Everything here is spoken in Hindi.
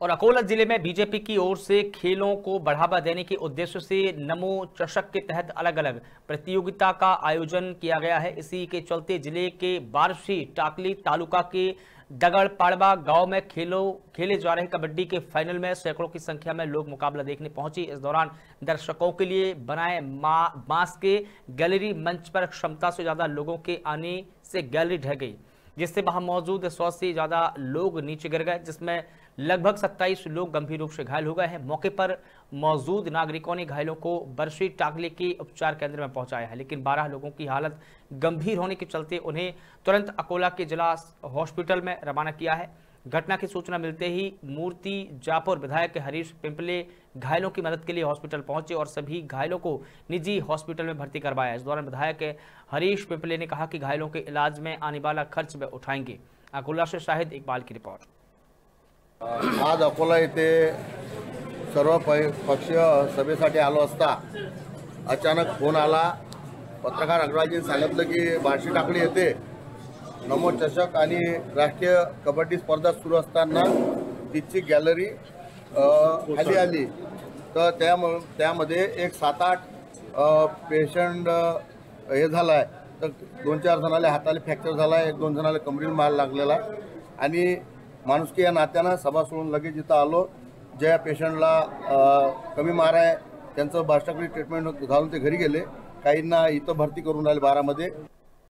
और अकोला ज़िले में बीजेपी की ओर से खेलों को बढ़ावा देने के उद्देश्य से नमो चषक के तहत अलग अलग प्रतियोगिता का आयोजन किया गया है। इसी के चलते ज़िले के बारशी टाकली तालुका के डगड़ पाड़वा गाँव में खेलों खेले जा रहे कबड्डी के फाइनल में सैकड़ों की संख्या में लोग मुकाबला देखने पहुँचे। इस दौरान दर्शकों के लिए बनाए मा, बाँस के गैलरी मंच पर क्षमता से ज़्यादा लोगों के आने से गैलरी ढह गई। जिससे वहाँ मौजूद सौ से ज़्यादा लोग नीचे गिर गए, जिसमें लगभग 27 लोग गंभीर रूप से घायल हो गए हैं। मौके पर मौजूद नागरिकों ने घायलों को बर्शी टाकले के उपचार केंद्र में पहुँचाया है, लेकिन 12 लोगों की हालत गंभीर होने के चलते उन्हें तुरंत अकोला के जिला हॉस्पिटल में रवाना किया है। घटना की सूचना मिलते ही मूर्ति जापुर विधायक हरीश पिंपले घायलों की मदद के लिए हॉस्पिटल पहुँचे और सभी घायलों को निजी हॉस्पिटल में भर्ती करवाया। इस दौरान विधायक हरीश पिंपले ने कहा कि घायलों के इलाज में आने वाला खर्च वे उठाएँगे। अकोला से शाहिद इकबाल की रिपोर्ट। आज अकोला येथे सर्व पक्षीय सभेसाठी आलो अचानक फ़ोन आला, पत्रकार अग्रवालजींनी सांगितलं की बार्शी येथे नमोचषक आणि राष्ट्रीय कबड्डी स्पर्धा सुरू असताना तिची गॅलरी खाली आली. तर त्या त्यामध्ये एक सात आठ पेशंट हे झालं आहे तर दोन चार जणाला हाताला फ्रॅक्चर झाला आहे एक दोन जणाला कमरील माल लागलेला. आहे आणि माणुसकी या नात्यानं सभा सोडून लगेच इथं आलो ज्या पेशंटला कमी मार आहे त्यांचं बाष्टाकडे ट्रीटमेंट घालून ते घरी गेले. काहींना इथं भरती करून राहिले बारामध्ये.